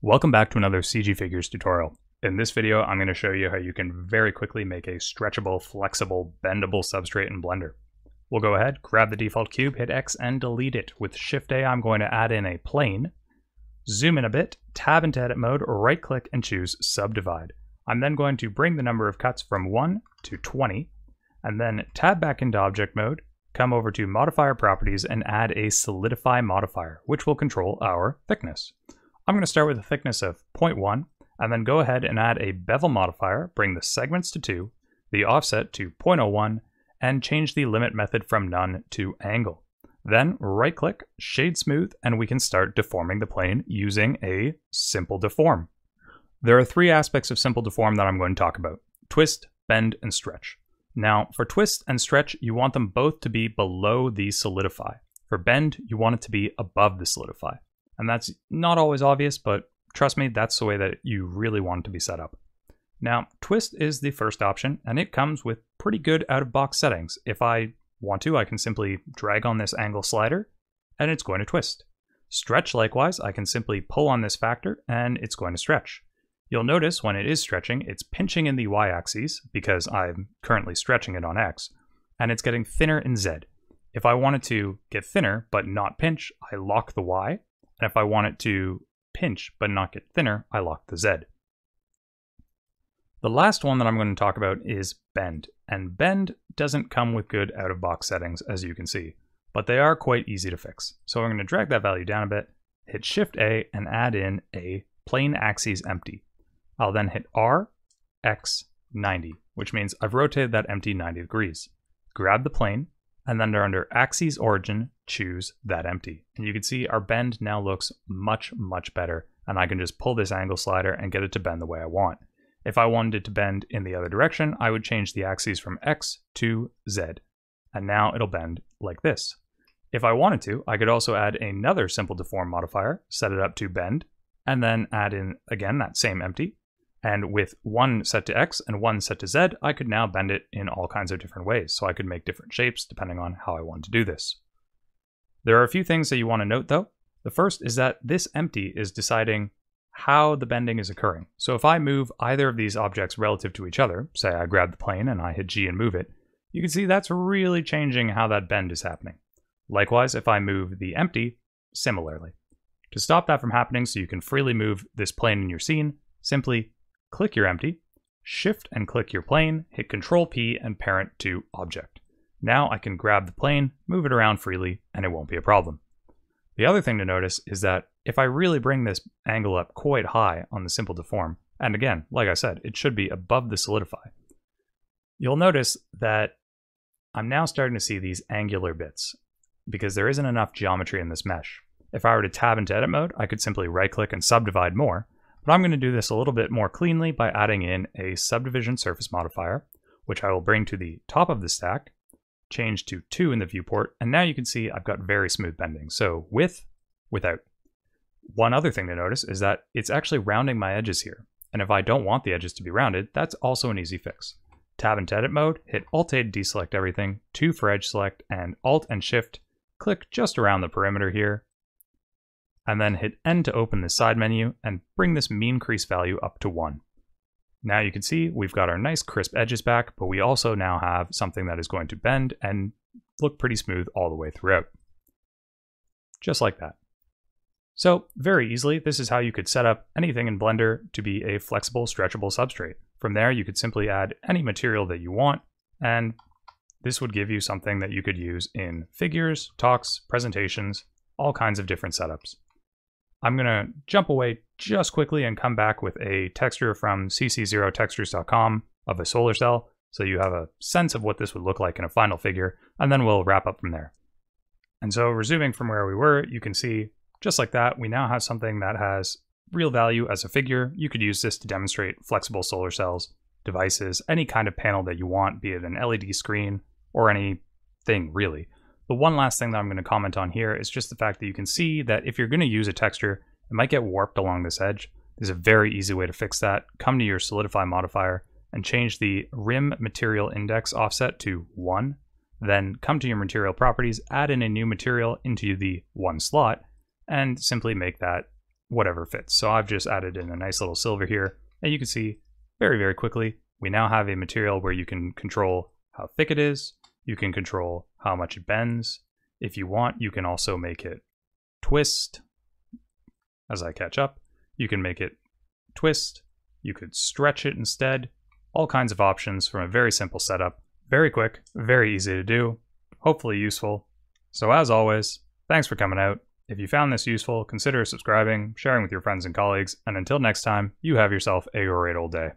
Welcome back to another CG Figures tutorial. In this video, I'm going to show you how you can very quickly make a stretchable, flexible, bendable substrate in Blender. We'll go ahead, grab the default cube, hit X, and delete it. With Shift A, I'm going to add in a plane, zoom in a bit, tab into edit mode, right click, and choose Subdivide. I'm then going to bring the number of cuts from 1 to 20, and then tab back into object mode, come over to modifier properties, and add a solidify modifier, which will control our thickness. I'm going to start with a thickness of 0.1 and then go ahead and add a bevel modifier, bring the segments to 2, the offset to 0.01, and change the limit method from none to angle. Then right click, shade smooth, and we can start deforming the plane using a simple deform. There are three aspects of simple deform that I'm going to talk about, twist, bend, and stretch. Now for twist and stretch, you want them both to be below the solidify. For bend, you want it to be above the solidify. And that's not always obvious, but trust me, that's the way that you really want it to be set up. Now, twist is the first option, and it comes with pretty good out-of-box settings. If I want to, I can simply drag on this angle slider, and it's going to twist. Stretch, likewise, I can simply pull on this factor, and it's going to stretch. You'll notice when it is stretching, it's pinching in the y-axis, because I'm currently stretching it on x, and it's getting thinner in z. If I wanted to get thinner, but not pinch, I lock the y, and if I want it to pinch but not get thinner, I lock the Z. The last one that I'm going to talk about is bend, and bend doesn't come with good out-of-box settings as you can see, but they are quite easy to fix. So I'm going to drag that value down a bit, hit Shift A and add in a plane axes empty. I'll then hit R, X, 90, which means I've rotated that empty 90 degrees. Grab the plane, and then under axes origin, choose that empty. And you can see our bend now looks much, much better. And I can just pull this angle slider and get it to bend the way I want. If I wanted it to bend in the other direction, I would change the axes from X to Z. And now it'll bend like this. If I wanted to, I could also add another simple deform modifier, set it up to bend, and then add in again that same empty, and with one set to X and one set to Z, I could now bend it in all kinds of different ways. So I could make different shapes depending on how I want to do this. There are a few things that you want to note though. The first is that this empty is deciding how the bending is occurring. So if I move either of these objects relative to each other, say I grab the plane and I hit G and move it, you can see that's really changing how that bend is happening. Likewise, if I move the empty, similarly. To stop that from happening so you can freely move this plane in your scene, simply click your empty, shift and click your plane, hit Control P and parent to object. Now I can grab the plane, move it around freely, and it won't be a problem. The other thing to notice is that if I really bring this angle up quite high on the simple deform, and again, like I said, it should be above the solidify, you'll notice that I'm now starting to see these angular bits because there isn't enough geometry in this mesh. If I were to tab into edit mode, I could simply right click and subdivide more, but I'm going to do this a little bit more cleanly by adding in a subdivision surface modifier, which I will bring to the top of the stack, change to 2 in the viewport, and now you can see I've got very smooth bending. So with, without. One other thing to notice is that it's actually rounding my edges here. And if I don't want the edges to be rounded, that's also an easy fix. Tab into edit mode, hit Alt-A to deselect everything, 2 for edge select, and Alt and Shift, click just around the perimeter here, and then hit N to open the side menu and bring this mean crease value up to 1. Now you can see we've got our nice crisp edges back, but we also now have something that is going to bend and look pretty smooth all the way throughout. Just like that. So very easily, this is how you could set up anything in Blender to be a flexible, stretchable substrate. From there, you could simply add any material that you want, and this would give you something that you could use in figures, talks, presentations, all kinds of different setups. I'm going to jump away just quickly and come back with a texture from cc0textures.com of a solar cell so you have a sense of what this would look like in a final figure, and then we'll wrap up from there. And so resuming from where we were, you can see just like that, we now have something that has real value as a figure. You could use this to demonstrate flexible solar cells, devices, any kind of panel that you want, be it an LED screen or anything really. The one last thing that I'm going to comment on here is just the fact that you can see that if you're going to use a texture, it might get warped along this edge. There's a very easy way to fix that. Come to your solidify modifier and change the rim material index offset to 1. Then come to your material properties, add in a new material into the 1 slot, and simply make that whatever fits. So I've just added in a nice little silver here, and you can see very, very quickly, we now have a material where you can control how thick it is, you can control how much it bends. If you want, you can also make it twist as I catch up. You can make it twist, you could stretch it instead, all kinds of options from a very simple setup. Very quick, very easy to do, hopefully useful. So as always, thanks for coming out. If you found this useful, consider subscribing, sharing with your friends and colleagues, and until next time, you have yourself a great old day.